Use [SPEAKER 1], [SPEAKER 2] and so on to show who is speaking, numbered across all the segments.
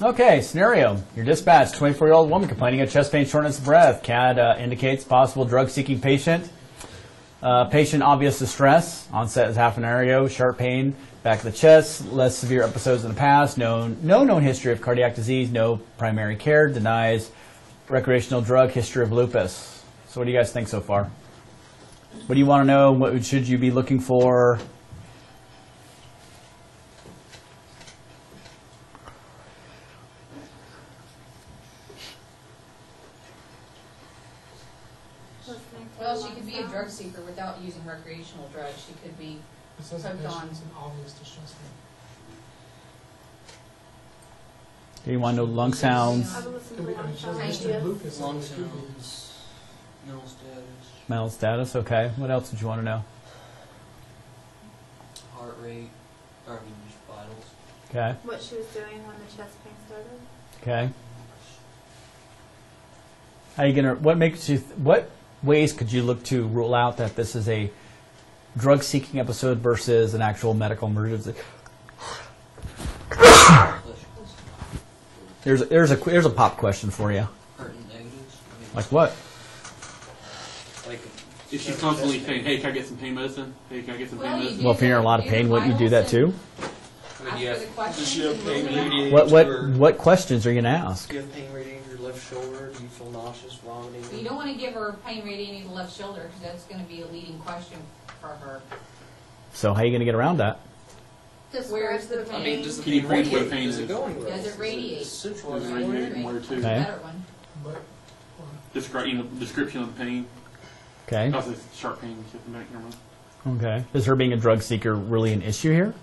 [SPEAKER 1] Okay, scenario. You're dispatched. 24 year old woman complaining of chest pain, shortness of breath. CAD uh, indicates possible drug seeking patient. Uh, patient obvious distress. Onset is half an hour. Sharp pain, back of the chest. Less severe episodes in the past. No, no known history of cardiac disease. No primary care. Denies recreational drug history of lupus. So, what do you guys think so far? What do you want to know? What should you be looking for?
[SPEAKER 2] Well, she could be a drug seeker without using recreational drugs. She could be,
[SPEAKER 3] It says
[SPEAKER 2] Hooked on.
[SPEAKER 3] patients and obvious distress.
[SPEAKER 1] Do you want to know lung sounds,
[SPEAKER 4] I would listen
[SPEAKER 3] Could
[SPEAKER 4] to
[SPEAKER 3] be, I mean, she has
[SPEAKER 4] long
[SPEAKER 3] a history of lupus.
[SPEAKER 5] Lung
[SPEAKER 3] so it could be-
[SPEAKER 5] sounds, mental status,
[SPEAKER 1] mental status? Okay. What else did you want to know?
[SPEAKER 5] heart rate, or I mean, just vitals.
[SPEAKER 1] Okay.
[SPEAKER 4] What she was doing when the chest pain started.
[SPEAKER 1] Okay. How you gonna? What makes you? What ways could you look to rule out that this is a drug-seeking episode versus an actual medical emergency? There's a, there's a there's a pop question for you.
[SPEAKER 5] Hurt and negatives. I mean,
[SPEAKER 1] Like what?
[SPEAKER 5] like
[SPEAKER 6] If she's constantly saying, "Hey, can I get some pain medicine? Hey, can I get some
[SPEAKER 2] Well,
[SPEAKER 6] pain medicine?"
[SPEAKER 1] Well, if you're in a lot of pain, wouldn't you do that too?
[SPEAKER 5] I mean,
[SPEAKER 2] Ask
[SPEAKER 5] you
[SPEAKER 2] her the
[SPEAKER 5] have,
[SPEAKER 2] question
[SPEAKER 5] does she have pain
[SPEAKER 2] rule it out.
[SPEAKER 5] radiating
[SPEAKER 1] What what what questions are you gonna ask?
[SPEAKER 5] Do you have pain radiating to your left shoulder? Do you feel nauseous, vomiting?
[SPEAKER 2] you don't want to give her pain radiating to the left shoulder because that's going to be a leading question for her.
[SPEAKER 1] So how are you gonna get around that?
[SPEAKER 2] Where's the
[SPEAKER 5] I mean,
[SPEAKER 2] pain?
[SPEAKER 5] does the
[SPEAKER 6] Can you
[SPEAKER 5] pain
[SPEAKER 6] point where
[SPEAKER 5] radiate?
[SPEAKER 6] pain
[SPEAKER 5] Does it
[SPEAKER 6] is?
[SPEAKER 5] go anywhere?
[SPEAKER 2] Does it
[SPEAKER 5] else?
[SPEAKER 2] radiate?
[SPEAKER 5] Is it
[SPEAKER 6] Does
[SPEAKER 5] centralized
[SPEAKER 6] it
[SPEAKER 5] somewhere?
[SPEAKER 6] radiate more too?
[SPEAKER 2] The
[SPEAKER 1] Okay.
[SPEAKER 2] better one.
[SPEAKER 3] But, uh,
[SPEAKER 6] Describe, you know, description of the pain.
[SPEAKER 1] Okay.
[SPEAKER 6] Causes sharp pain. Shift the back nerve.
[SPEAKER 1] Okay. Is her being a drug seeker really an issue here?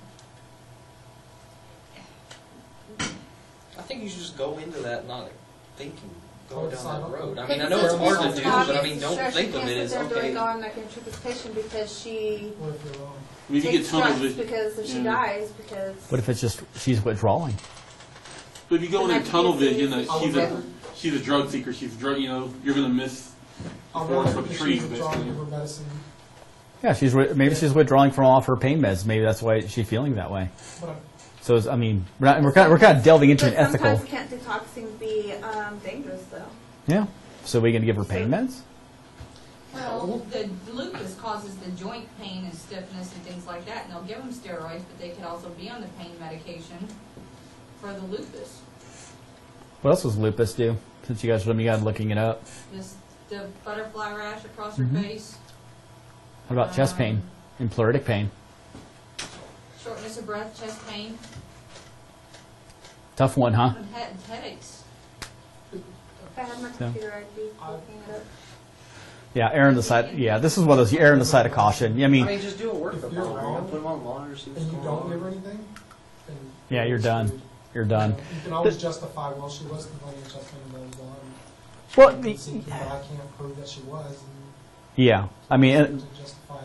[SPEAKER 5] I think you should just go into that not thinking, Going down that road. I mean, I know it's
[SPEAKER 4] it's
[SPEAKER 5] hard to do, but I mean, don't think of it
[SPEAKER 4] can't
[SPEAKER 5] as,
[SPEAKER 4] sit there and
[SPEAKER 5] okay.
[SPEAKER 4] be going, I can treat this patient because she
[SPEAKER 3] what if you're wrong?
[SPEAKER 6] I mean, if you get
[SPEAKER 4] takes
[SPEAKER 6] tunnel
[SPEAKER 4] drugs
[SPEAKER 6] vision,
[SPEAKER 4] because if she
[SPEAKER 6] yeah.
[SPEAKER 4] dies because.
[SPEAKER 1] What if it's just she's withdrawing?
[SPEAKER 6] but if you go in
[SPEAKER 4] Then
[SPEAKER 6] there
[SPEAKER 4] that
[SPEAKER 6] tunnel
[SPEAKER 4] could
[SPEAKER 6] vision, that
[SPEAKER 4] uh,
[SPEAKER 6] she's
[SPEAKER 3] I
[SPEAKER 6] a
[SPEAKER 3] would-
[SPEAKER 6] she's a drug seeker. She's a drug. You know, you're gonna miss the
[SPEAKER 3] I'll
[SPEAKER 6] forest for the
[SPEAKER 3] if
[SPEAKER 6] trees,
[SPEAKER 3] she's withdrawing
[SPEAKER 6] basically.
[SPEAKER 3] her medicine,
[SPEAKER 1] Yeah, she's wi- maybe she's withdrawing from off her pain meds. Maybe that's why she's feeling that way.
[SPEAKER 3] but I'm-
[SPEAKER 1] So it's- I mean, we're, not, we're kind of, we're kind of delving into
[SPEAKER 4] but
[SPEAKER 1] an ethical.
[SPEAKER 4] sometimes can't detoxing be um, dangerous though?
[SPEAKER 1] Yeah. So we gonna give her pain meds?
[SPEAKER 2] Well, the lupus causes the joint pain and stiffness and things like that, and they'll give them steroids, but they could also be on the pain medication for the lupus.
[SPEAKER 1] What else does lupus do? Since you guys, you guys looking it up.
[SPEAKER 2] This, the butterfly rash across her
[SPEAKER 1] Mhm.
[SPEAKER 2] face,
[SPEAKER 1] What about chest pain and pleuritic pain?
[SPEAKER 2] Shortness of breath, chest pain,
[SPEAKER 1] Tough one, huh?
[SPEAKER 2] and head, headaches.
[SPEAKER 4] If I had my computer, I'd be looking it up.
[SPEAKER 1] Yeah, err on the side. Yeah, this is one of those. You err on the side of caution. I
[SPEAKER 5] I
[SPEAKER 1] mean,
[SPEAKER 5] mean, just do a workup
[SPEAKER 3] If you're
[SPEAKER 5] on her, you
[SPEAKER 3] wrong,
[SPEAKER 5] put them on the monitor, see what's
[SPEAKER 3] and you
[SPEAKER 5] going
[SPEAKER 3] don't give her
[SPEAKER 5] on.
[SPEAKER 3] anything, then.
[SPEAKER 1] Yeah, you're done. you're done.
[SPEAKER 3] You can always justify, well, she was complaining of chest pain, blah, blah, blah.
[SPEAKER 1] Well,
[SPEAKER 3] and
[SPEAKER 1] the-
[SPEAKER 3] you can see, But I can't prove that she was, and
[SPEAKER 1] Yeah, I mean, it, uh,
[SPEAKER 3] to justify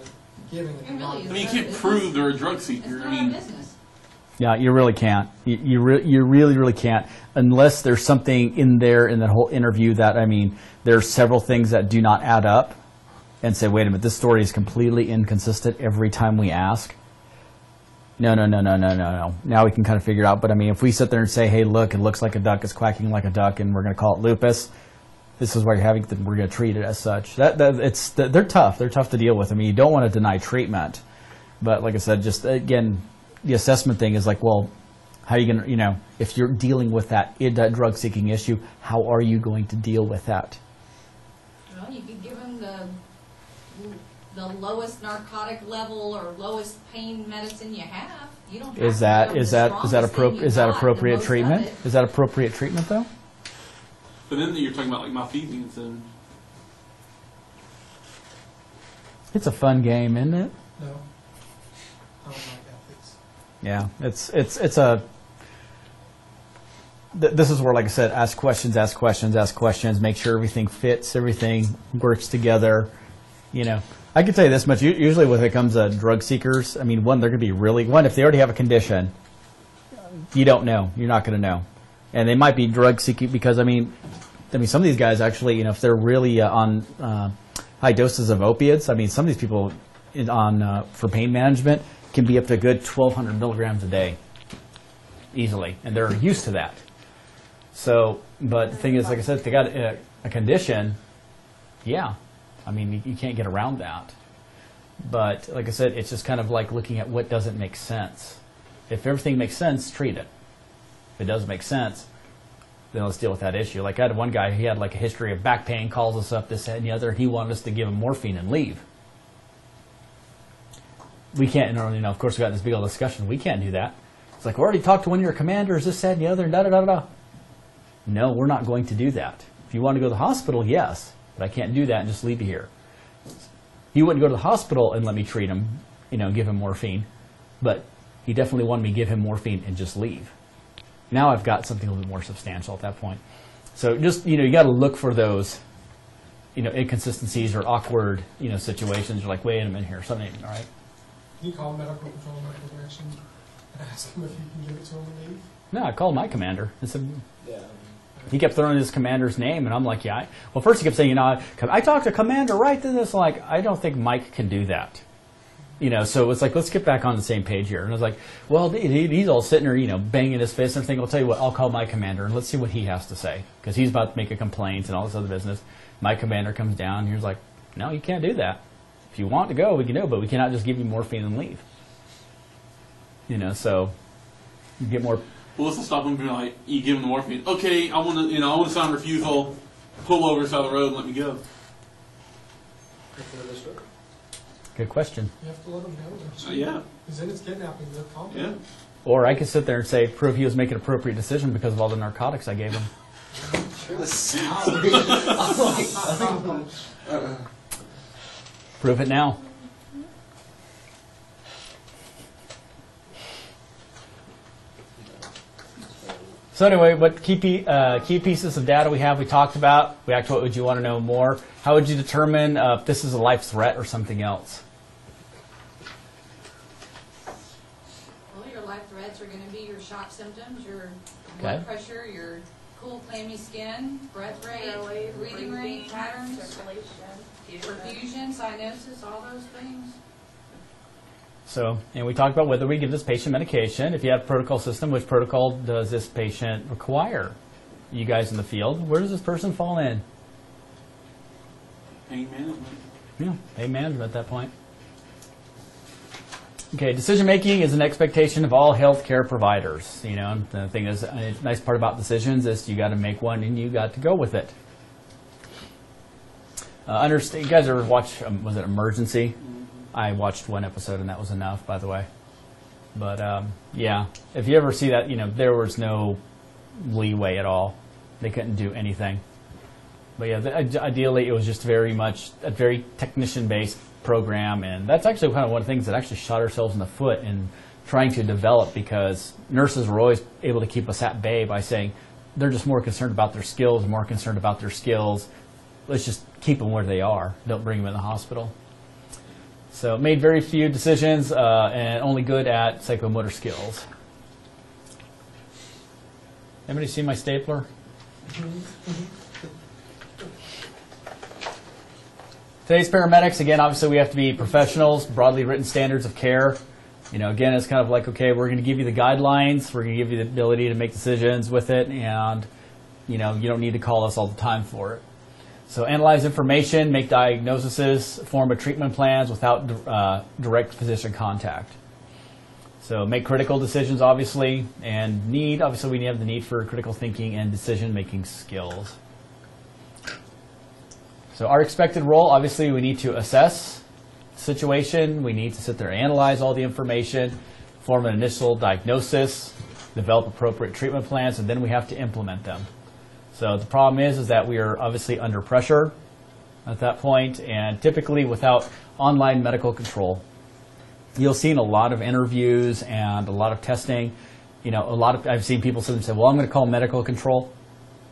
[SPEAKER 3] giving it.
[SPEAKER 2] It really
[SPEAKER 6] I mean, you can't prove they're a drug
[SPEAKER 2] It's
[SPEAKER 6] seeker.
[SPEAKER 2] not
[SPEAKER 6] I mean,
[SPEAKER 2] business.
[SPEAKER 1] Yeah, you really can't. You you, re- you really really can't unless there's something in there in that whole interview that I mean, there's several things that do not add up, and say, wait a minute, this story is completely inconsistent every time we ask. No, no, no, no, no, no, no. Now we can kind of figure it out. But I mean, if we sit there and say, hey, look, it looks like a duck, it's quacking like a duck, and we're going to call it lupus. This is why you're having. Then we're going to treat it as such. That, that it's they're tough. They're tough to deal with. I mean, you don't want to deny treatment, but like I said, just again, the assessment thing is like, well, how are you going to, you know, if you're dealing with that, that drug seeking issue, how are you going to deal with that?
[SPEAKER 2] Well, you could give them the, the lowest narcotic level or lowest pain medicine you have. You don't
[SPEAKER 1] Is that is that is that appropriate is that appropriate treatment? Is that appropriate treatment though?
[SPEAKER 6] But then you're talking about like malfeasance and
[SPEAKER 1] It's a fun game, isn't it?
[SPEAKER 3] No. I don't like ethics.
[SPEAKER 1] Yeah, it's it's it's a. Th- this is where, like I said, ask questions, ask questions, ask questions. Make sure everything fits, everything works together. You know, I can tell you this much. u- Usually, when it comes to drug seekers, I mean, one, they're going to be really one if they already have a condition. You don't know. You're not going to know, and they might be drug seeking because I mean, I mean, some of these guys actually, you know, if they're really uh, on uh, high doses of opiates, I mean, some of these people in, on uh, for pain management can be up to a good 1,200 milligrams a day, easily, and they're used to that. So, but the thing is, like I said, if they got a, a condition, yeah, I mean, you, you can't get around that. But like I said, it's just kind of like looking at what doesn't make sense. If everything makes sense, treat it. If it doesn't make sense, then let's deal with that issue. Like I had one guy, he had like a history of back pain, calls us up, this, and the other. He wanted us to give him morphine and leave. We can't, you know, of course, we got this big old discussion. We can't do that. It's like, we already talked to one of your commanders, this, that, and the other, da da da da. No, we're not going to do that. If you want to go to the hospital, yes, but I can't do that and just leave you here. He wouldn't go to the hospital and let me treat him, you know, give him morphine, but he definitely wanted me to give him morphine and just leave. Now I've got something a little bit more substantial at that point. So just, you know, you got to look for those, you know, inconsistencies or awkward, you know, situations. You're like, wait a minute here, something, ain't all right?
[SPEAKER 3] Can you call medical control and medical direction and ask them if you can give it to them and leave?
[SPEAKER 1] No, I called my commander and said,
[SPEAKER 5] Yeah.
[SPEAKER 1] he kept throwing his commander's name, and I'm like, yeah. I, well, first he kept saying, you know, I, I talked to commander right then. It's like, I don't think Mike can do that. You know, so it's like, let's get back on the same page here. And I was like, well, he, he's all sitting there, you know, banging his fist and everything. I'll tell you what, I'll call my commander and let's see what he has to say. Because he's about to make a complaint and all this other business. My commander comes down and he's like, no, you can't do that. If you want to go, we can go, but we cannot just give you morphine and leave. You know, so you get more
[SPEAKER 6] Well, let's stop him from being like, you give him the morphine. Okay, I want to, you know, I want to sign refusal. Pull over the side of the road and let me go.
[SPEAKER 1] Good question.
[SPEAKER 3] You have to let them know.
[SPEAKER 6] Uh, yeah,
[SPEAKER 3] Because then it's kidnapping, they're
[SPEAKER 6] yeah.
[SPEAKER 3] confident.
[SPEAKER 1] Or I could sit there and say, prove he was making an appropriate decision because of all the narcotics I gave him. Prove it now. So anyway, what key, pe- uh, key pieces of data we have, we talked about. We asked what would you want to know more. How would you determine uh, if this is a life threat or something else?
[SPEAKER 2] Well, your life threats are gonna be your shock symptoms, your
[SPEAKER 1] Okay.
[SPEAKER 2] blood pressure, your cool clammy skin, breath rate,
[SPEAKER 4] Airways,
[SPEAKER 2] breathing rate, patterns,
[SPEAKER 4] Circulation.
[SPEAKER 2] perfusion, cyanosis, all those things.
[SPEAKER 1] So, and we talked about whether we give this patient medication. If you have a protocol system, which protocol does this patient require? You guys in the field, where does this person fall in?
[SPEAKER 6] Pain management.
[SPEAKER 1] Yeah, pain management at that point. Okay, decision making is an expectation of all healthcare providers. You know, the thing is, a nice part about decisions is you got to make one and you got to go with it. Uh, understand, you guys ever watch? Um, was it Emergency? I watched one episode and that was enough, by the way. But um, yeah, if you ever see that, you know, there was no leeway at all. They couldn't do anything. But yeah, the, ideally, it was just very much a very technician-based program, and that's actually kind of one of the things that actually shot ourselves in the foot in trying to develop because nurses were always able to keep us at bay by saying they're just more concerned about their skills, more concerned about their skills. Let's just keep them where they are. Don't bring them in the hospital. So made very few decisions uh, and only good at psychomotor skills. Anybody see my stapler? Today's paramedics, again, obviously we have to be professionals, broadly written standards of care. You know, again, it's kind of like, okay, we're going to give you the guidelines, we're going to give you the ability to make decisions with it, and, you know, you don't need to call us all the time for it. So analyze information, make diagnoses, form a treatment plans without uh, direct physician contact. So make critical decisions, obviously, and need, obviously we have the need for critical thinking and decision-making skills. So our expected role, obviously, we need to assess situation. We need to sit there and analyze all the information, form an initial diagnosis, develop appropriate treatment plans, and then we have to implement them. So the problem is, is that we are obviously under pressure at that point, and typically without online medical control. You'll see in a lot of interviews and a lot of testing, you know, a lot of I've seen people say, "Well, I'm going to call medical control."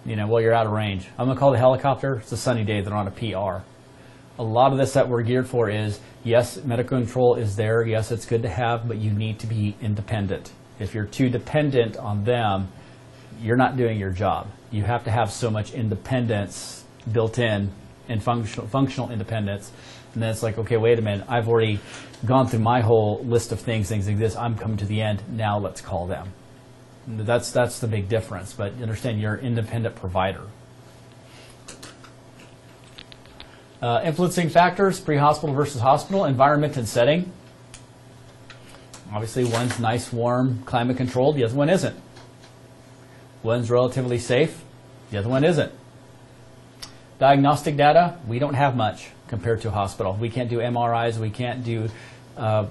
[SPEAKER 1] You know, well, you're out of range. I'm going to call the helicopter. It's a sunny day. They're on a PR. A lot of this that we're geared for is yes, medical control is there. Yes, it's good to have, but you need to be independent. If you're too dependent on them, you're not doing your job. You have to have so much independence built in and functional, functional independence. And then it's like, okay, wait a minute. I've already gone through my whole list of things, things like this. I'm coming to the end. Now let's call them. That's, that's the big difference, but understand you're an independent provider. Uh, influencing factors, pre-hospital versus hospital, environment and setting. Obviously, one's nice, warm, climate controlled, the other one isn't. One's relatively safe, the other one isn't. Diagnostic data, we don't have much compared to a hospital. We can't do MRIs, we can't do, uh,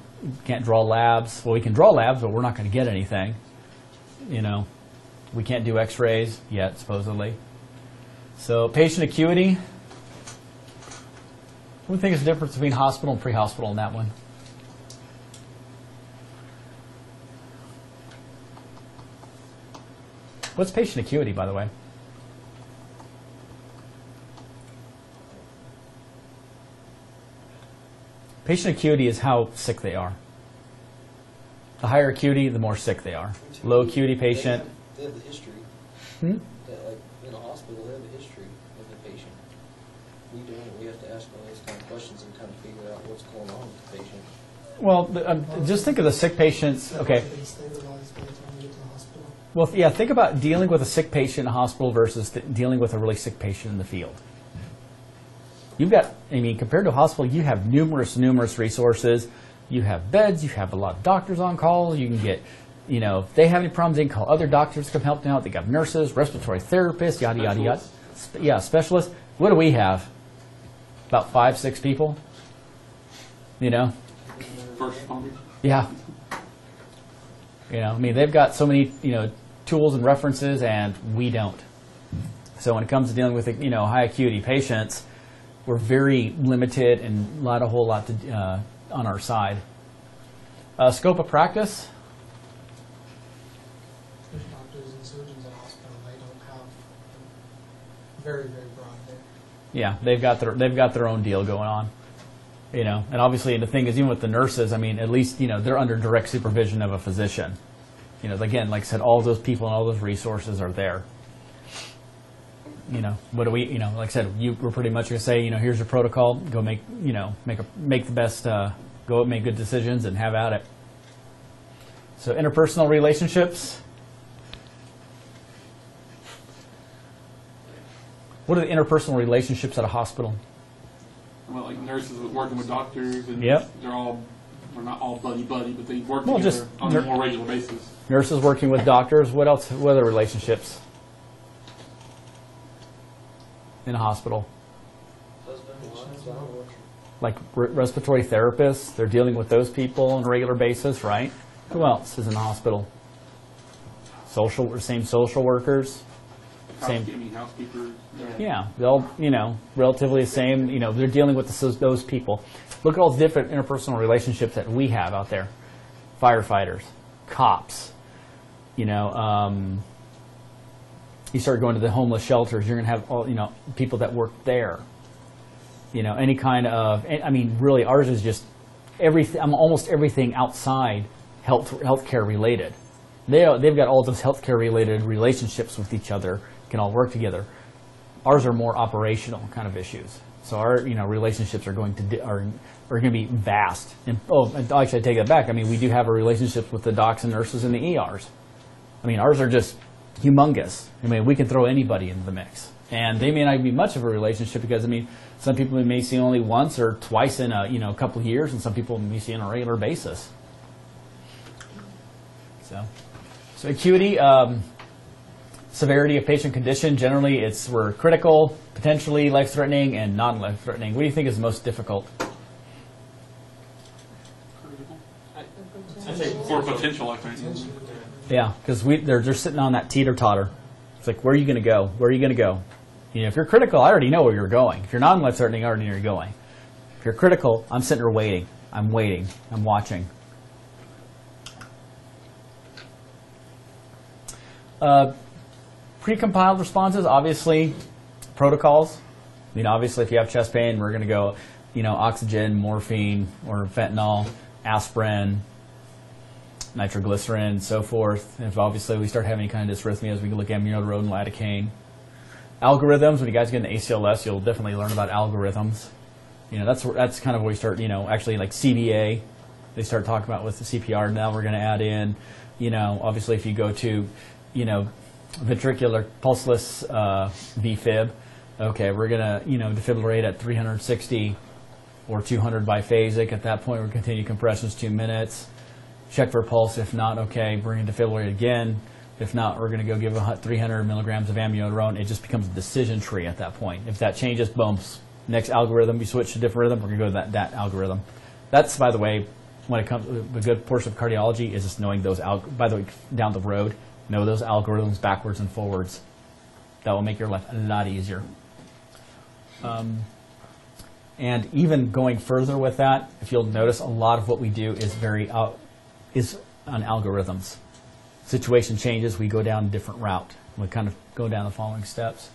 [SPEAKER 1] can't draw labs. Well, we can draw labs, but we're not going to get anything. You know, we can't do X-rays yet, supposedly. So, patient acuity. What do you think is the difference between hospital and pre-hospital in that one? What's patient acuity, by the way? Patient acuity is how sick they are. The higher acuity, the more sick they are. Low acuity patient.
[SPEAKER 5] They have the history.
[SPEAKER 1] Hmm?
[SPEAKER 5] That, like, in a hospital, they have a history of the patient. We don't, we have to ask all those kind of questions and kind of figure out what's going on with the patient.
[SPEAKER 1] Well, the, um, just think of the sick patients. Okay.
[SPEAKER 3] They stabilize by the time you get to hospital.
[SPEAKER 1] Well, yeah, think about dealing with a sick patient in a hospital versus th- dealing with a really sick patient in the field. You've got, I mean, compared to a hospital, you have numerous, numerous resources. You have beds, you have a lot of doctors on call. You can get, you know, if they have any problems, they can call other doctors to come help them out. They got nurses, respiratory therapists, yada, yada, yada. Yeah, specialists. What do we have? About five, six people? You know?
[SPEAKER 6] First responders.
[SPEAKER 1] Yeah. You know, I mean, they've got so many, you know, tools and references, and we don't. So when it comes to dealing with, you know, high acuity patients, we're very limited and not a whole lot to, uh, on our side. Uh, scope of practice.
[SPEAKER 3] Doctors and surgeons at hospital, they don't have very, very broad there.
[SPEAKER 1] Yeah, they've got their they've got their own deal going on. You know, and obviously the thing is, even with the nurses, I mean, at least you know they're under direct supervision of a physician. You know, again, like I said, all those people and all those resources are there. You know, what do we? You know, like I said, you we're pretty much going to say, you know, here's your protocol. Go make you know make a make the best. Uh, go make good decisions and have at it. So interpersonal relationships. What are the interpersonal relationships at a hospital?
[SPEAKER 6] Well, like nurses working with doctors, and
[SPEAKER 1] Yep.
[SPEAKER 6] they're all, well, not all buddy buddy, but they work
[SPEAKER 1] Well,
[SPEAKER 6] together
[SPEAKER 1] just
[SPEAKER 6] on a more regular basis.
[SPEAKER 1] Nurses working with doctors. What else? What other relationships in a hospital?
[SPEAKER 5] Husband, wife, son,
[SPEAKER 1] Like re- respiratory therapists, they're dealing with those people on a regular basis, right? Who else is in the hospital? Social, same social workers. Same.
[SPEAKER 6] Housekeeping, I mean, housekeepers.
[SPEAKER 1] Yeah, they'll, you know, relatively the same, you know, they're dealing with the, those people. Look at all the different interpersonal relationships that we have out there. Firefighters, cops, you know, um, you start going to the homeless shelters, you're going to have all, you know, people that work there. You know, any kind of, I mean, really, ours is just everything, um, almost everything outside health healthcare related. They, they've got all those healthcare related relationships with each other, can all work together. Ours are more operational kind of issues. So our you know relationships are going to are are going to be vast. And oh, actually, I take that back. I mean, we do have a relationship with the docs and nurses in the ERs. I mean, ours are just humongous. I mean, we can throw anybody into the mix, and they may not be much of a relationship because I mean, some people may see only once or twice in a you know couple of years, and some people may see on a regular basis. So, so acuity. Um, severity of patient condition, generally it's we're critical, potentially life-threatening, and non-life-threatening. What do you think is most difficult?
[SPEAKER 6] I'd say for potential.
[SPEAKER 3] Potentially,
[SPEAKER 1] Yeah, because we they're just sitting on that teeter-totter. It's like, where are you going to go? Where are you going to go? You know, if you're critical, I already know where you're going. If you're non-life-threatening, I already know where you're going. If you're critical, I'm sitting there waiting. I'm waiting. I'm watching. Uh, pre-compiled responses, obviously, protocols. I mean, obviously, if you have chest pain, we're going to go, you know, oxygen, morphine, or fentanyl, aspirin, nitroglycerin, and so forth. If obviously we start having kind of dysrhythmias, we can look at amiodarone lidocaine. Algorithms, when you guys get into ACLS, you'll definitely learn about algorithms. You know, that's that's kind of where we start, you know, actually like CBA, they start talking about with the CPR. Now we're going to add in you know, obviously if you go to, you know, ventricular pulseless uh, VFib, okay, we're going to, you know, defibrillate at 360 or 200 biphasic. At that point, we're continue compressions two minutes. Check for pulse. If not, okay, bring in defibrillate again. If not, we're going to go give a 300 milligrams of amiodarone. It just becomes a decision tree at that point. If that changes, bumps. next algorithm, you switch to different rhythm, we're going to go to that, that algorithm. That's, by the way, when it comes, a good portion of cardiology is just knowing those, al- by the way, down the road, know those algorithms backwards and forwards. That will make your life a lot easier. Um, and even going further with that, if you'll notice, a lot of what we do is very out, is on algorithms. Situation changes, we go down a different route. We kind of go down the following steps.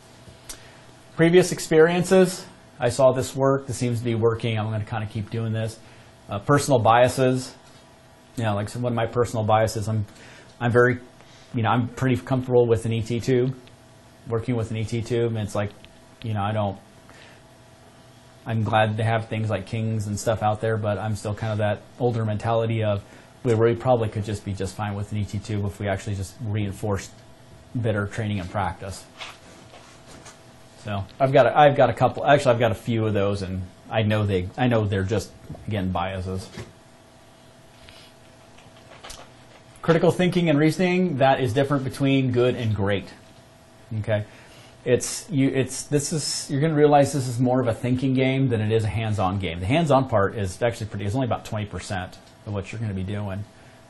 [SPEAKER 1] Previous experiences, I saw this work. This seems to be working. I'm going to kind of keep doing this. Uh, personal biases, you know, like some, one of my personal biases, I'm, I'm very, you know, I'm pretty comfortable with an ET tube, working with an ET tube, and it's like, you know, I don't, I'm glad to have things like Kings and stuff out there, but I'm still kind of that older mentality of we probably could just be just fine with an ET tube if we actually just reinforced better training and practice. So I've got a, I've got a couple. Actually, I've got a few of those, and I know they I know they're just again biases. Critical thinking and reasoning that is different between good and great. Okay, it's you. It's this is you're going to realize this is more of a thinking game than it is a hands-on game. The hands-on part is actually pretty. It's only about twenty percent of what you're going to be doing.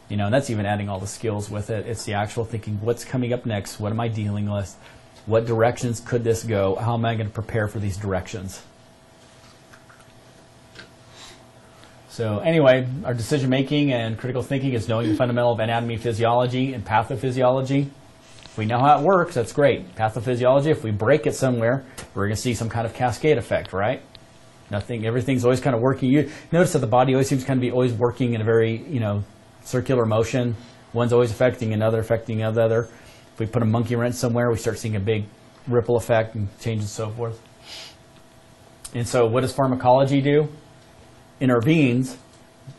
[SPEAKER 1] You know, and that's even adding all the skills with it. It's the actual thinking. What's coming up next? What am I dealing with? What directions could this go? How am I going to prepare for these directions? So anyway, our decision making and critical thinking is knowing the fundamental of anatomy, physiology, and pathophysiology. If we know how it works, that's great. Pathophysiology, if we break it somewhere, we're going to see some kind of cascade effect, right? Nothing, everything's always kind of working. You notice that the body always seems to kind of be always working in a very, you know, circular motion. One's always affecting another, affecting another. If we put a monkey wrench somewhere, we start seeing a big ripple effect and change and so forth. And so, what does pharmacology do? Intervenes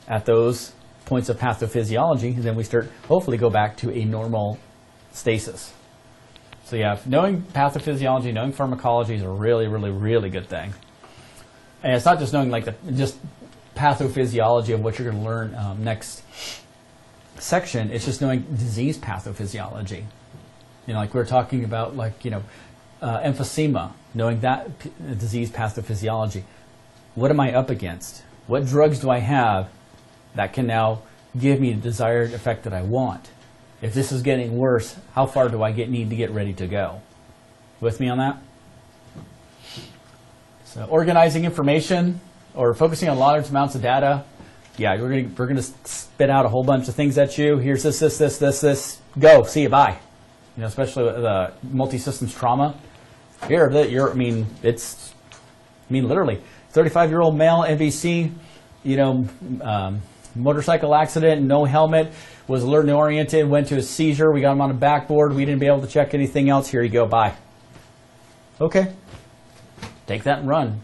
[SPEAKER 1] at those points of pathophysiology, and then we start hopefully go back to a normal stasis. So yeah, knowing pathophysiology, knowing pharmacology is a really, really, really good thing. And it's not just knowing like the just pathophysiology of what you're going to learn um, next section. It's just knowing disease pathophysiology. You know, like we are talking about, like you know, uh, emphysema. Knowing that p- disease pathophysiology. What am I up against? What drugs do I have that can now give me the desired effect that I want? If this is getting worse, how far do I get need to get ready to go? With me on that? So organizing information or focusing on large amounts of data. Yeah, we're gonna we're gonna spit out a whole bunch of things at you. Here's this, this, this, this, this. Go, see you, bye. You know, especially with the multi-systems trauma. Here, you're. I mean, it's. I mean, literally, 35-year-old male MVC. You know, um, motorcycle accident, no helmet, was alert and oriented, went to a seizure. We got him on a backboard. We didn't be able to check anything else. Here you go. Bye. Okay. Take that and run.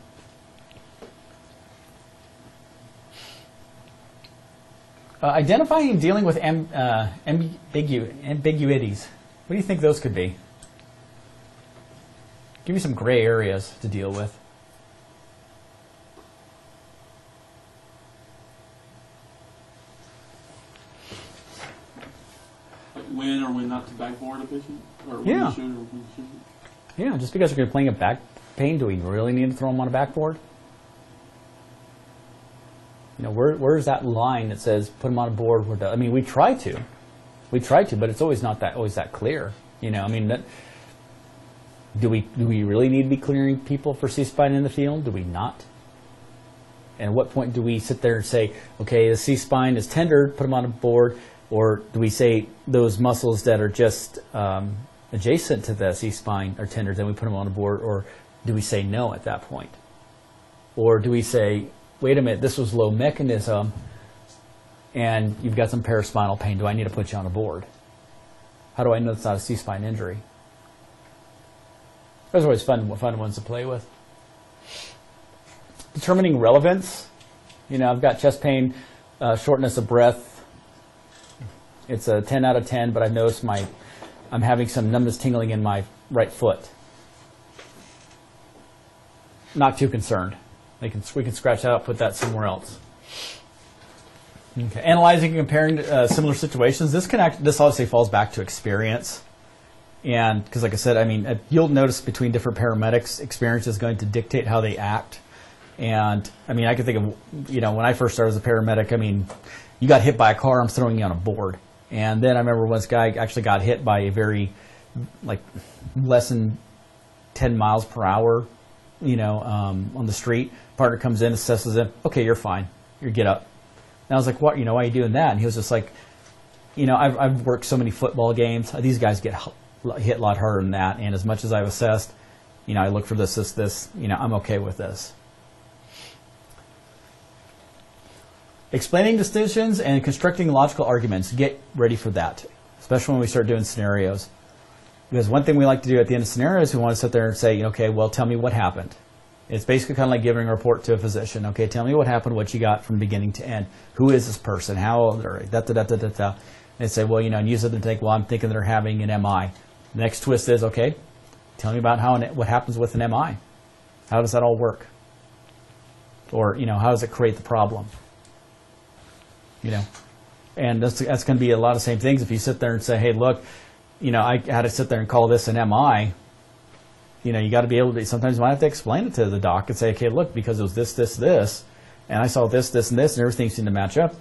[SPEAKER 1] Uh, identifying and dealing with amb- uh, ambigu- ambiguities. What do you think those could be? Give me some gray areas to deal with.
[SPEAKER 6] When or when not to backboard a patient? Or when
[SPEAKER 1] Yeah.
[SPEAKER 6] you should or when you shouldn't?
[SPEAKER 1] Yeah, just because you're playing a back pain, do we really need to throw them on a backboard? You know, where, where's that line that says put them on a board? We're done? I mean, we try to, we try to, but it's always not that always that clear. You know, I mean, that, do we do we really need to be clearing people for C-spine in the field? Do we not? And at what point do we sit there and say, okay, the C-spine is tendered, put them on a board, or do we say those muscles that are just um, adjacent to the C-spine are tendered, then we put them on a board, or do we say no at that point? Or do we say, wait a minute, this was low mechanism, and you've got some paraspinal pain, do I need to put you on a board? How do I know it's not a C-spine injury? Those are always fun, fun ones to play with. Determining relevance. You know, I've got chest pain, uh, shortness of breath, It's a 10 out of 10, but I've noticed my, I'm having some numbness tingling in my right foot. Not too concerned. They can, we can scratch that out, put that somewhere else. Okay. Analyzing and comparing uh, similar situations. This can act, this obviously falls back to experience. And because, like I said, I mean, uh, you'll notice between different paramedics, experience is going to dictate how they act. And I mean, I can think of, you know, when I first started as a paramedic, I mean, you got hit by a car, I'm throwing you on a board. And then I remember once guy actually got hit by a very, like, less than 10 miles per hour, you know, um, on the street. Partner comes in, assesses him. Okay, you're fine. You get up. And I was like, what? You know, why are you doing that? And he was just like, you know, I've, I've worked so many football games. These guys get hit a lot harder than that. And as much as I've assessed, you know, I look for this, this, this. You know, I'm okay with this. Explaining decisions and constructing logical arguments. Get ready for that, especially when we start doing scenarios. Because one thing we like to do at the end of scenarios, we want to sit there and say, okay, well, tell me what happened. It's basically kind of like giving a report to a physician. Okay, tell me what happened, what you got from beginning to end. Who is this person? How old are they? Da, da, da, da, da, da. They say, well, you know, and you sit there and think, well, I'm thinking they're having an MI. Next twist is, okay, tell me about how an, what happens with an MI. How does that all work? Or, you know, how does it create the problem? You know, and that's, that's going to be a lot of same things. If you sit there and say, hey, look, you know, I had to sit there and call this an MI. You know, you got to be able to. Sometimes you might have to explain it to the doc and say, okay, look, because it was this, this, this, and I saw this, this, and this, and everything seemed to match up.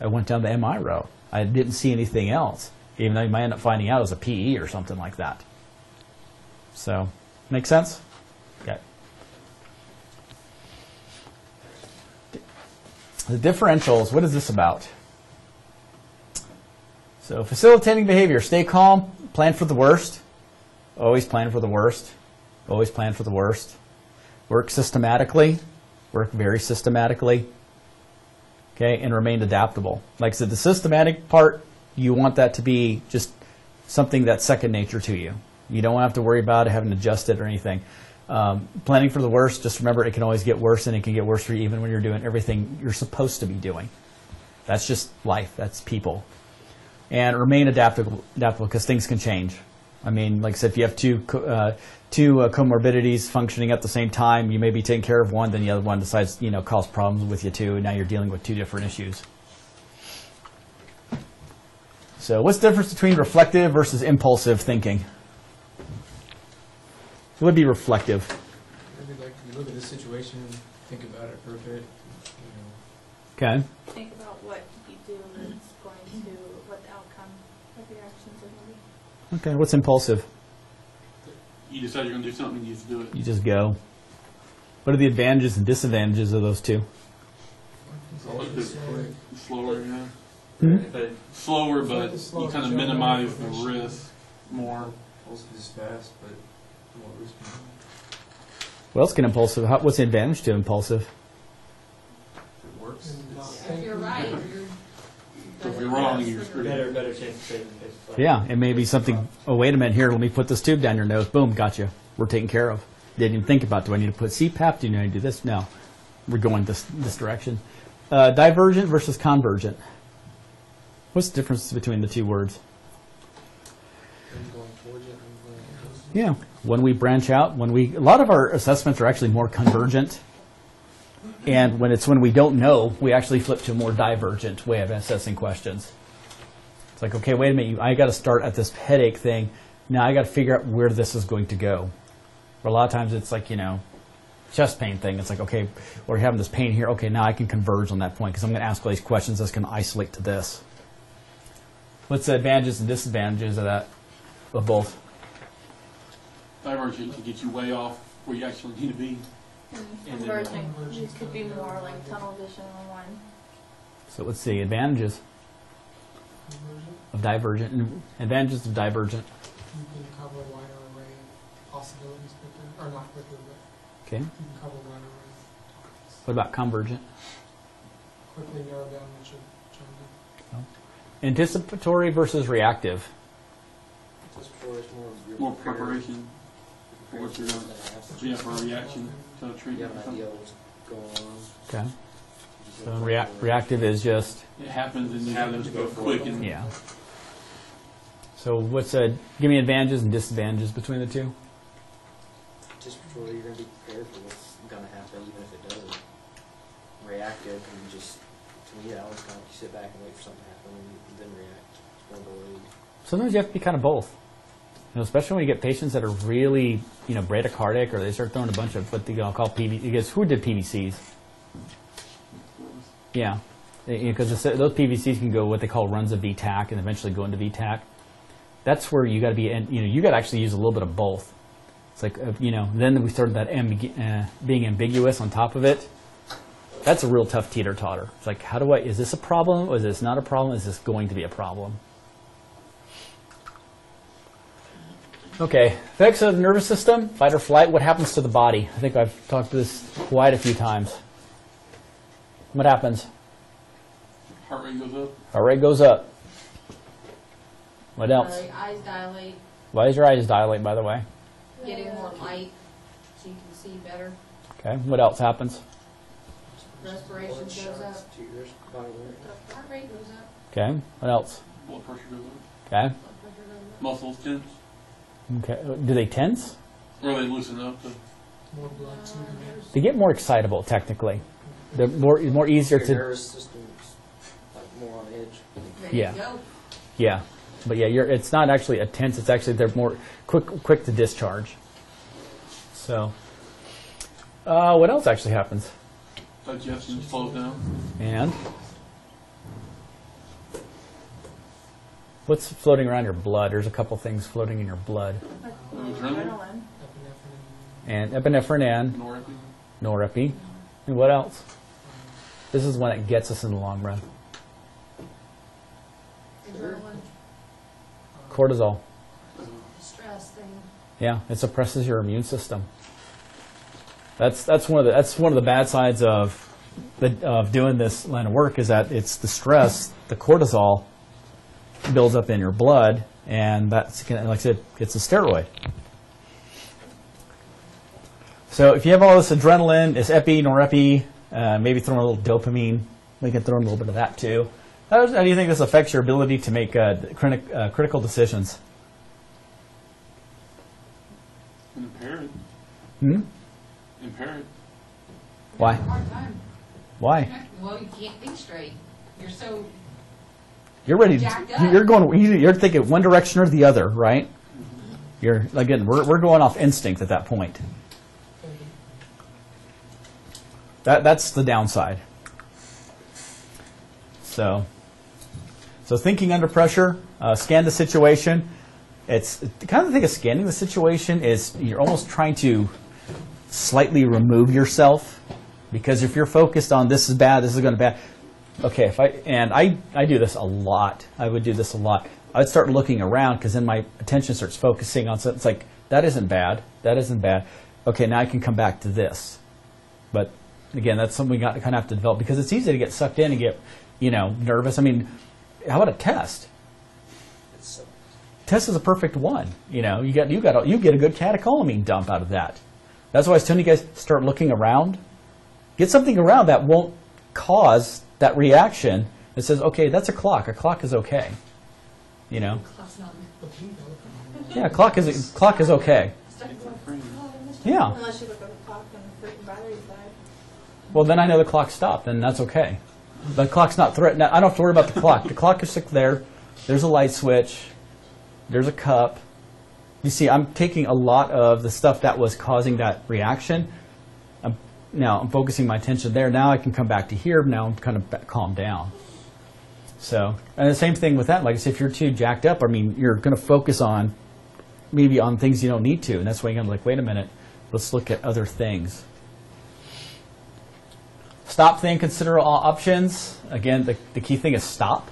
[SPEAKER 1] I went down the MI row. I didn't see anything else, even though you might end up finding out it was a PE or something like that. So, make sense? Okay. The differentials, what is this about? So, facilitating behavior, stay calm, plan for the worst. Always plan for the worst. Always plan for the worst. Work systematically, work very systematically. Okay, and remain adaptable. Like I said, the systematic part, you want that to be just something that's second nature to you. You don't have to worry about having to adjust it or anything. Um, planning for the worst, just remember it can always get worse, and it can get worse for you even when you're doing everything you're supposed to be doing. That's just life. That's people. And remain adaptable, adaptable because things can change. I mean, like I said, if you have two uh, two uh, comorbidities functioning at the same time, you may be taking care of one, then the other one decides, you know, cause problems with you too, and now you're dealing with two different issues. So, what's the difference between reflective versus impulsive thinking? It would be reflective.
[SPEAKER 7] Maybe like you look at this situation, think about it for a bit. You know,
[SPEAKER 1] Okay.
[SPEAKER 4] Think about what you do that's going to, what the outcome of your actions are going to be.
[SPEAKER 1] Okay. What's impulsive?
[SPEAKER 6] You decide you're going to do something, you just do it.
[SPEAKER 1] You just go. What are the advantages and disadvantages of those two?
[SPEAKER 7] it's
[SPEAKER 6] Slower,
[SPEAKER 7] always just
[SPEAKER 6] slower, yeah.
[SPEAKER 1] Hmm?
[SPEAKER 6] But slower, but you kind of minimize the risk more.
[SPEAKER 7] Also just fast, but more risky.
[SPEAKER 1] What else can impulsive? How, what's the advantage to impulsive?
[SPEAKER 7] If it works,
[SPEAKER 3] And not
[SPEAKER 7] it's
[SPEAKER 3] think-
[SPEAKER 2] If you're right, you're.
[SPEAKER 6] If you're wrong, you're screwed.
[SPEAKER 8] Better, better chance of saving face.
[SPEAKER 1] Yeah, it may be something. Oh, wait a minute. Here, let me put this tube down your nose. Boom, got you. We're taken care of. Didn't even think about. Do I need to put CPAP? Do you need to do this? No, we're going this this direction. Uh, divergent versus convergent. What's the difference between the two words?
[SPEAKER 5] I'm going towards it, I'm going against it.
[SPEAKER 1] Yeah, when we branch out, when we a lot of our assessments are actually more convergent, and when it's when we don't know, we actually flip to a more divergent way of assessing questions. It's like, okay, wait a minute, I got to start at this headache thing. Now I got to figure out where this is going to go. But a lot of times it's like you know, chest pain thing. It's like, okay, we're having this pain here. Okay, now I can converge on that point because I'm going to ask all these questions that's going to isolate to this. What's the advantages and disadvantages of that, of both?
[SPEAKER 6] Divergent can get you way off where you actually need to be.
[SPEAKER 4] And
[SPEAKER 6] And
[SPEAKER 4] converging, you could be more like tunnel vision on one.
[SPEAKER 1] So let's see advantages. of divergent and advantages of divergent.
[SPEAKER 3] You can cover a wider array of possibilities quicker, or not quicker, but
[SPEAKER 1] Okay.
[SPEAKER 3] you can cover a wider array of.
[SPEAKER 1] What about convergent?
[SPEAKER 3] Quickly narrow down what you're trying to oh.
[SPEAKER 1] Anticipatory versus reactive.
[SPEAKER 5] Just for it's more.
[SPEAKER 6] More preparation for what you're going
[SPEAKER 5] gonna happen.
[SPEAKER 6] to, yeah, for a reaction to a
[SPEAKER 5] You
[SPEAKER 6] treatment
[SPEAKER 5] have an idea
[SPEAKER 6] something.
[SPEAKER 5] what's going on.
[SPEAKER 1] Okay. So react, reactive is just,
[SPEAKER 6] It happens and you have
[SPEAKER 5] Happens
[SPEAKER 6] to
[SPEAKER 5] to
[SPEAKER 6] go
[SPEAKER 5] go
[SPEAKER 6] quick and
[SPEAKER 1] yeah. So what's, uh, give me advantages and disadvantages between the two?
[SPEAKER 5] Just before you're gonna be prepared for what's gonna happen, even if it doesn't. Reactive, you just, to me, that always kind of you sit back and wait for something to happen and then react. It's more delayed.
[SPEAKER 1] Sometimes you have to be kind of both. You know, especially when you get patients that are really, you know, bradycardic, or they start throwing a bunch of what they call PV. Because who did PVCs? Yeah, because those PVCs can go what they call runs of VTAC and eventually go into VTAC. That's where you got to be, and you know, you got to actually use a little bit of both. It's like, uh, you know, then we started that ambi- uh, being ambiguous on top of it. That's a real tough teeter totter. It's like, how do I? Is this a problem? Or is this not a problem? Is this going to be a problem? Okay, effects of the nervous system, fight or flight. What happens to the body? I think I've talked to this quite a few times. What happens?
[SPEAKER 6] heart rate goes up.
[SPEAKER 1] Heart rate goes up. What else?
[SPEAKER 2] Uh, Eyes dilate,
[SPEAKER 1] Why does your eyes dilate, by the way?
[SPEAKER 2] getting more light, so you can see better.
[SPEAKER 1] Okay, what else happens?
[SPEAKER 2] Respiration
[SPEAKER 5] Blood
[SPEAKER 2] goes up,
[SPEAKER 5] shots to your body weight.
[SPEAKER 2] heart rate goes up,
[SPEAKER 1] Okay, what else?
[SPEAKER 6] Blood pressure goes up.
[SPEAKER 1] Okay,
[SPEAKER 2] blood pressure goes up.
[SPEAKER 6] Muscles tense.
[SPEAKER 1] Okay. Do they tense?
[SPEAKER 6] Or they loosen up. To,
[SPEAKER 3] More blood to.
[SPEAKER 1] They get more excitable, technically. They're more more easier
[SPEAKER 5] Your
[SPEAKER 1] to.
[SPEAKER 5] nervous system's like more on edge.
[SPEAKER 2] Ready
[SPEAKER 1] Yeah.
[SPEAKER 2] to go.
[SPEAKER 1] Yeah, but yeah, you're, it's not actually a tense. It's actually they're more quick quick to discharge. So, uh, what else actually happens?
[SPEAKER 6] digestion slows down.
[SPEAKER 1] And what's floating around your blood? There's a couple things floating in your blood,
[SPEAKER 6] Adrenaline.
[SPEAKER 1] And epinephrine and
[SPEAKER 6] Norepinephrine.
[SPEAKER 1] norepi. And what else? This is one that gets us in the long run.
[SPEAKER 2] Adrenaline,
[SPEAKER 1] Cortisol.
[SPEAKER 2] stress thing.
[SPEAKER 1] Yeah, it suppresses your immune system. That's that's one of the that's one of the bad sides of the, of doing this line of work is that it's the stress, the cortisol builds up in your blood, and that's like I said, it's a steroid. So if you have all this adrenaline, it's epi, norepi, uh, maybe throw in a little dopamine. We can throw in a little bit of that too. How, do you think this affects your ability to make uh, criti- uh, critical decisions?
[SPEAKER 6] Impaired. it.
[SPEAKER 1] Hmm?
[SPEAKER 6] Impair it.
[SPEAKER 1] Why?
[SPEAKER 2] Hard time.
[SPEAKER 1] Why?
[SPEAKER 2] Well, you can't think straight. You're so,
[SPEAKER 1] You're ready. To, you're going. You're thinking one direction or the other, right? You're again. We're we're going off instinct at that point. That that's the downside. So, so thinking under pressure, uh, scan the situation. It's kind of the thing of scanning the situation is you're almost trying to slightly remove yourself because if you're focused on this is bad, this is going to bad. Okay, if I and I I do this a lot. I would do this a lot. I'd start looking around because then my attention starts focusing on something. It's like that isn't bad. That isn't bad. Okay, now I can come back to this. But again, that's something we got to kind of have to develop because it's easy to get sucked in and get, you know, nervous. I mean, how about a test? Test is a perfect one. You know, you got you got you get a good catecholamine dump out of that. That's why I was telling you guys start looking around. Get something around that won't cause that reaction that says, okay, that's a clock. A clock is okay. You know, yeah, clock is clock is okay. Yeah. Well, then I know the clock stopped, and that's okay. The clock's not threatened. I don't have to worry about the clock. The clock is there. There's a light switch. There's a cup. You see, I'm taking a lot of the stuff that was causing that reaction. Now I'm focusing my attention there. Now I can come back to here. Now I'm kind of calmed down. So, and the same thing with that. Like I said, if you're too jacked up, I mean, you're going to focus on maybe on things you don't need to, and that's why you're going to like, wait a minute, let's look at other things. Stop thing, consider all options. Again, the, the key thing is stop.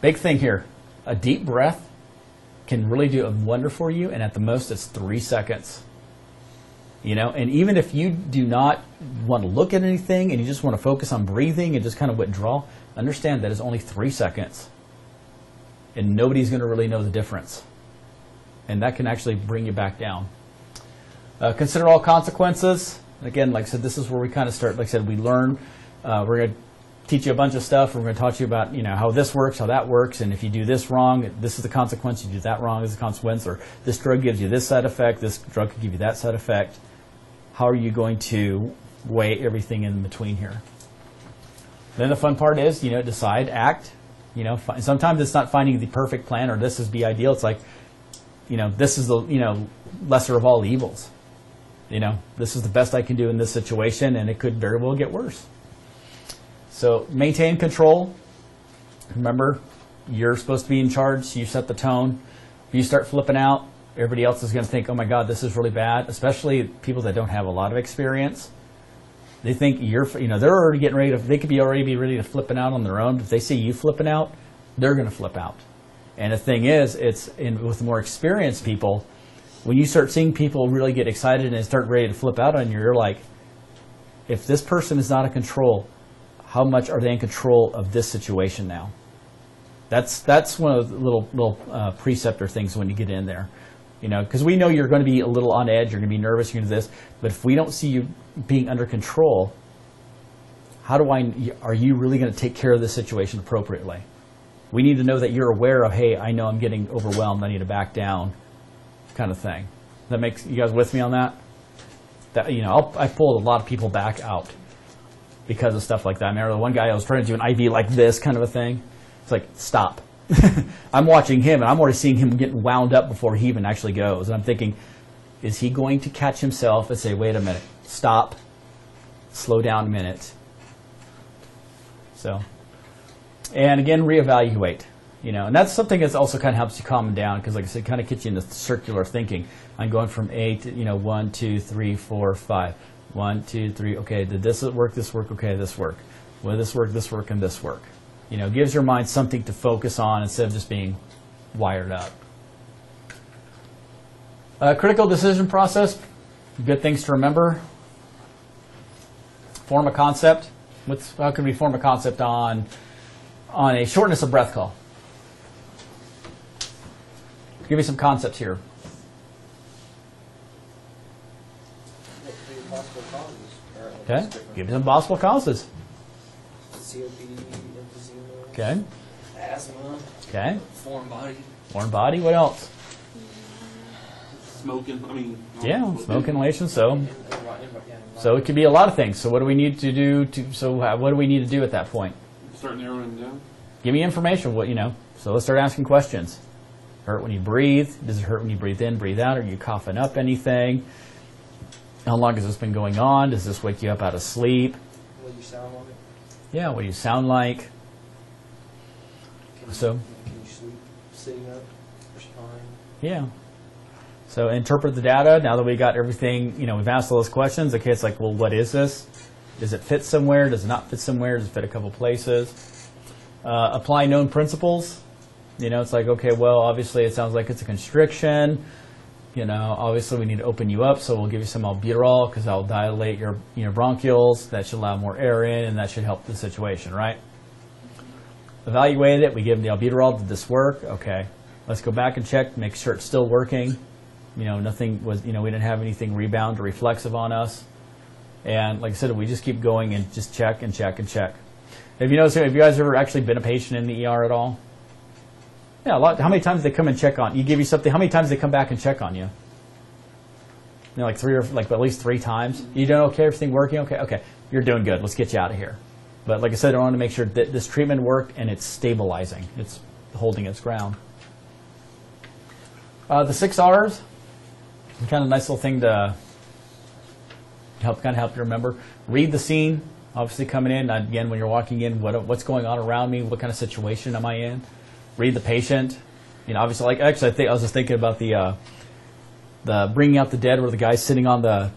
[SPEAKER 1] Big thing here. A deep breath can really do a wonder for you, and at the most, it's three seconds. You know, and even if you do not want to look at anything and you just want to focus on breathing and just kind of withdraw, understand that is only three seconds. And nobody's going to really know the difference. And that can actually bring you back down. Uh, consider all consequences. Again, like I said, this is where we kind of start. Like I said, we learn uh, we're going to teach you a bunch of stuff. We're going to talk to you about, you know, how this works, how that works, and if you do this wrong, this is the consequence. You do that wrong, is the consequence. Or this drug gives you this side effect. This drug could give you that side effect. How are you going to weigh everything in between here? Then the fun part is, you know, decide, act. You know, sometimes it's not finding the perfect plan or this is be ideal. It's like, you know, this is the you know lesser of all evils. You know, this is the best I can do in this situation, and it could very well get worse. So maintain control. Remember, you're supposed to be in charge. You set the tone. If you start flipping out, everybody else is going to think, "Oh my God, this is really bad." Especially people that don't have a lot of experience. They think you're, you know, they're already getting ready to. They could be already be ready to flipping out on their own. If they see you flipping out, they're going to flip out. And the thing is, it's in, with more experienced people. When you start seeing people really get excited and start ready to flip out on you, you're like, if this person is not in control, how much are they in control of this situation now? That's that's one of the little little uh, preceptor things when you get in there, you know, because we know you're going to be a little on edge, you're going to be nervous, you're going to this, but if we don't see you being under control, how do I? Are you really going to take care of this situation appropriately? We need to know that you're aware of, hey, I know I'm getting overwhelmed, I need to back down, kind of thing. That makes you guys with me on that? That you know, I'll, I pulled a lot of people back out because of stuff like that. I remember the one guy I was trying to do an IV like this kind of a thing. It's like stop. I'm watching him and I'm already seeing him getting wound up before he even actually goes, and I'm thinking, is he going to catch himself and say, wait a minute, stop, slow down a minute? So and again reevaluate you know. And that's something that also kind of helps you calm down because like i said kind of gets you into circular thinking. I'm going from a to you know one two three four five. One two three okay did this work this work okay this work. Will this work this work and this work you know gives your mind something to focus on instead of just being wired up uh, critical decision process good things to remember form a concept What's, how can we form a concept on on a shortness of breath call. Give me some concepts here.
[SPEAKER 5] What could be the possible causes? Or, like,
[SPEAKER 1] Okay. Give me some possible causes.
[SPEAKER 5] COPD,
[SPEAKER 1] Okay.
[SPEAKER 5] asthma,
[SPEAKER 1] Okay.
[SPEAKER 6] Foreign body,
[SPEAKER 1] Warm body. What else?
[SPEAKER 6] smoking. I mean,
[SPEAKER 1] Yeah, smoke inhalation. So, so it could be a lot of things. So, what do we need to do to? So, what do we need to do at that point?
[SPEAKER 6] Start narrowing down.
[SPEAKER 1] Give me information. What you know. So let's start asking questions. Hurt when you breathe? Does it hurt when you breathe in, breathe out? Are you coughing up anything? How long has this been going on? Does this wake you up out of sleep?
[SPEAKER 5] What do you sound like?
[SPEAKER 1] Yeah. What do you sound like? So-
[SPEAKER 5] can you sleep sitting up or supine?
[SPEAKER 1] Yeah. So interpret the data. Now that we got everything, you know, we've asked all those questions. Okay, it's like, well, what is this? Does it fit somewhere? Does it not fit somewhere? Does it fit a couple places? Uh, apply known principles. You know, it's like, okay, well, obviously it sounds like it's a constriction. You know, obviously we need to open you up, so we'll give you some albuterol because that'll dilate your, your bronchioles. That should allow more air in, and that should help the situation, right? Evaluated it. We give them the albuterol. Did this work? Okay. Let's go back and check, make sure it's still working. You know, nothing was, you know, we didn't have anything rebound or reflexive on us. And like I said, we just keep going and just check and check and check. Have you noticed, have you guys ever actually been a patient in the ER at all? Yeah, a lot. How many times they come and check on you? Give you something. How many times they come back and check on you? You know, like three or like at least three times. You doing okay? Everything working? Okay, okay. You're doing good. Let's get you out of here. But like I said, I want to make sure that this treatment worked and it's stabilizing. It's holding its ground. Uh, the six R's, kind of nice little thing to help kind of help you remember. Read the scene. Obviously, coming in again when you're walking in, what what's going on around me? What kind of situation am I in? Read the patient. You know, obviously, like actually, I think I was just thinking about the uh, the bringing out the dead, where the guy's sitting on the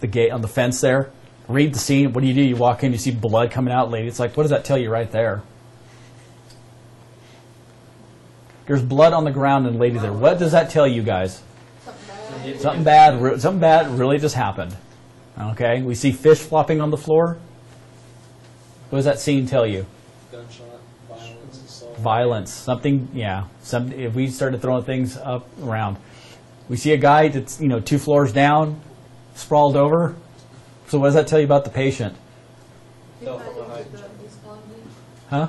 [SPEAKER 1] the gate on the fence there. Read the scene. What do you do? You walk in, you see blood coming out, lady. It's like, what does that tell you right there? There's blood on the ground and lady there. What does that tell you guys? Something bad, Something re- something bad really just happened. Okay, we see fish flopping on the floor. What does that scene tell you?
[SPEAKER 5] Gunshot, violence, assault.
[SPEAKER 1] Violence, something. Yeah, some. If we started throwing things up around, we see a guy that's you know two floors down, sprawled over. So what does that tell you about the patient?
[SPEAKER 4] He
[SPEAKER 8] Fell
[SPEAKER 4] thought
[SPEAKER 8] from
[SPEAKER 4] it
[SPEAKER 8] a
[SPEAKER 4] was
[SPEAKER 8] height.
[SPEAKER 4] the East Long Beach.
[SPEAKER 1] Huh?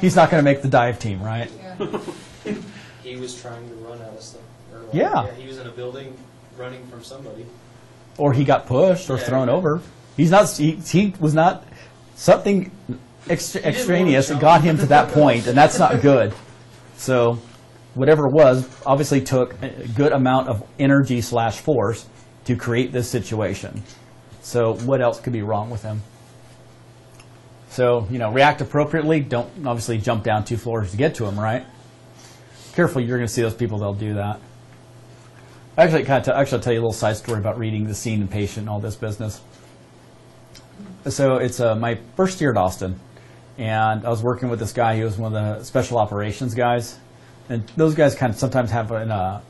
[SPEAKER 3] He's
[SPEAKER 1] not going to make the dive team, right?
[SPEAKER 2] yeah.
[SPEAKER 5] He was trying to run out of stuff. like-
[SPEAKER 1] Yeah.
[SPEAKER 5] He was in a building running from somebody.
[SPEAKER 1] Or he got pushed or
[SPEAKER 5] Yeah,
[SPEAKER 1] thrown
[SPEAKER 5] yeah.
[SPEAKER 1] over. He's not. He, he was not something ex- extraneous that got him to that point, and that's not good. So, whatever it was, obviously took a good amount of energy slash force to create this situation. So, what else could be wrong with him? So, you know, react appropriately. Don't obviously jump down two floors to get to him, right? Careful, you're going to see those people. They'll do that. Actually, kind of actually, I'll tell you a little side story about reading the scene and patient and all this business. So it's uh, my first year at Austin, and I was working with this guy. He was one of the special operations guys, and those guys kind of sometimes have an, uh,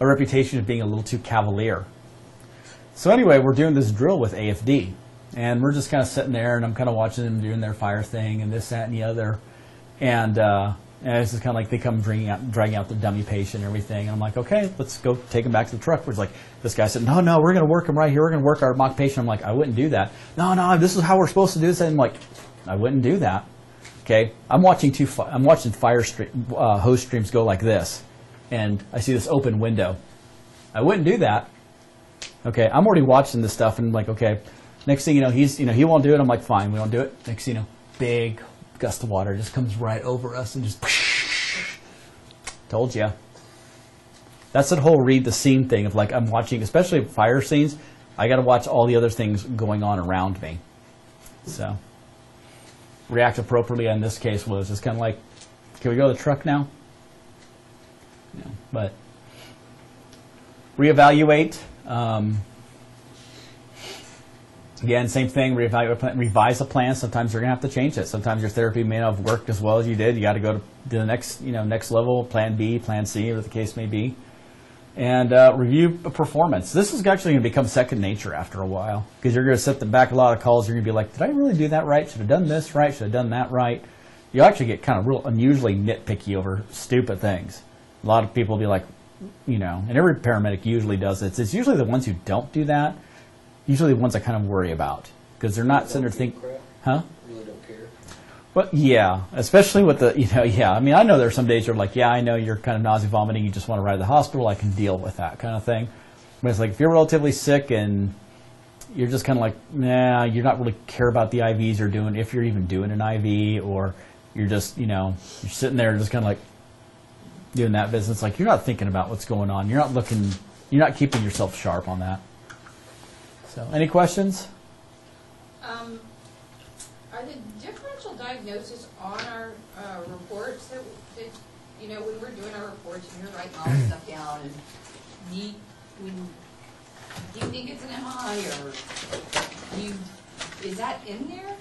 [SPEAKER 1] a reputation of being a little too cavalier. So anyway, we're doing this drill with AFD, and we're just kind of sitting there, and I'm kind of watching them doing their fire thing and this, that, and the other, and. Uh, and it's just kind of like they come dragging out, dragging out the dummy patient and everything. And I'm like, okay, let's go take him back to the truck. Where it's like, this guy said, no, no, we're going to work him right here. We're going to work our mock patient. I'm like, I wouldn't do that. No, no, this is how we're supposed to do this. And I'm like, I wouldn't do that. Okay, I'm watching two. I'm watching fire stream, uh, hose streams go like this, and I see this open window. I wouldn't do that. Okay, I'm already watching this stuff, and I'm like, okay. Next thing you know, he's you know he won't do it. I'm like, fine, we won't do it. Next thing you know, big gust of water just comes right over us and just. Told you. That's that whole read the scene thing of like I'm watching, especially fire scenes. I got to watch all the other things going on around me. So react appropriately in this case was just kind of like, can we go to the truck now? Know, but reevaluate. Um, again, same thing. Revise a plan. Sometimes you're gonna have to change it. Sometimes your therapy may not have worked as well as you did. You got to go to the next, you know, next level. Plan B, Plan C, whatever the case may be. And uh, review performance. This is actually going to become second nature after a while because you're going to set them back a lot of calls. You're going to be like, "Did I really do that right? Should have done this right? Should have done that right?" You actually get kind of real unusually nitpicky over stupid things. A lot of people will be like, you know, and every paramedic usually does this. It's usually the ones who don't do that. Usually the ones I kind of worry about because they're not sitting there thinking, huh?
[SPEAKER 5] Really don't care.
[SPEAKER 1] But yeah, especially with the, you know, yeah. I mean, I know there are some days you're like, yeah, I know you're kind of nausea vomiting, you just want to ride to the hospital. I can deal with that kind of thing. But it's like if you're relatively sick and you're just kind of like, nah, you're not really care about the IVs you're doing, if you're even doing an IV, or you're just, you know, you're sitting there just kind of like doing that business. Like you're not thinking about what's going on. You're not looking. You're not keeping yourself sharp on that. So, any questions?
[SPEAKER 2] Um, are the differential diagnosis on our, uh, reports that, that, you know, when we're doing our reports and you're writing all this stuff down and you, when, do you think it's an MI or you, is that in there?